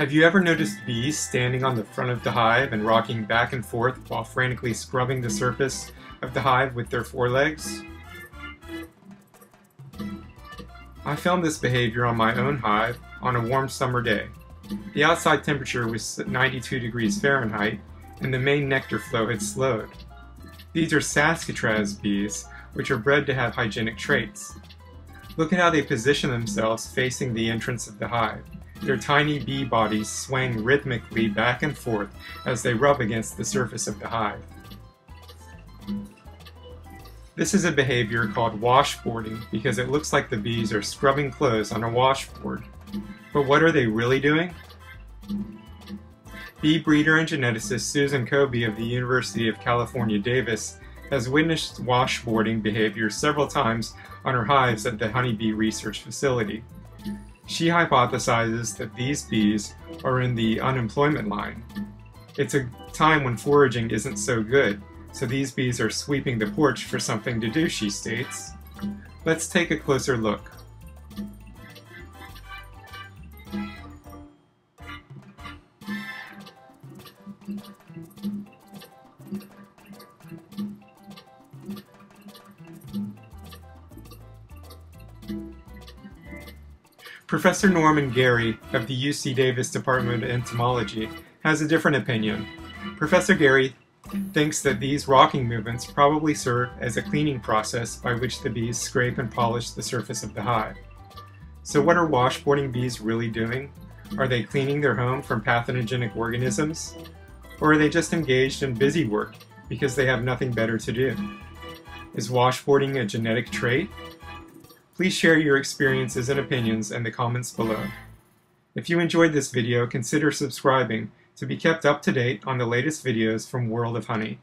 Have you ever noticed bees standing on the front of the hive and rocking back and forth while frantically scrubbing the surface of the hive with their forelegs? I filmed this behavior on my own hive on a warm summer day. The outside temperature was 92 degrees Fahrenheit and the main nectar flow had slowed. These are Saskatraz bees, which are bred to have hygienic traits. Look at how they position themselves facing the entrance of the hive. Their tiny bee bodies swing rhythmically back and forth as they rub against the surface of the hive. This is a behavior called washboarding because it looks like the bees are scrubbing clothes on a washboard. But what are they really doing? Bee breeder and geneticist Susan Cobey of the University of California, Davis has witnessed washboarding behavior several times on her hives at the honeybee research facility. She hypothesizes that these bees are in the unemployment line. It's a time when foraging isn't so good, so these bees are sweeping the porch for something to do, she states. Let's take a closer look. Professor Norman Gary of the UC Davis Department of Entomology has a different opinion. Professor Gary thinks that these rocking movements probably serve as a cleaning process by which the bees scrape and polish the surface of the hive. So what are washboarding bees really doing? Are they cleaning their home from pathogenic organisms? Or are they just engaged in busy work because they have nothing better to do? Is washboarding a genetic trait Please share your experiences and opinions in the comments below. If you enjoyed this video, consider subscribing to be kept up to date on the latest videos from World of Honey.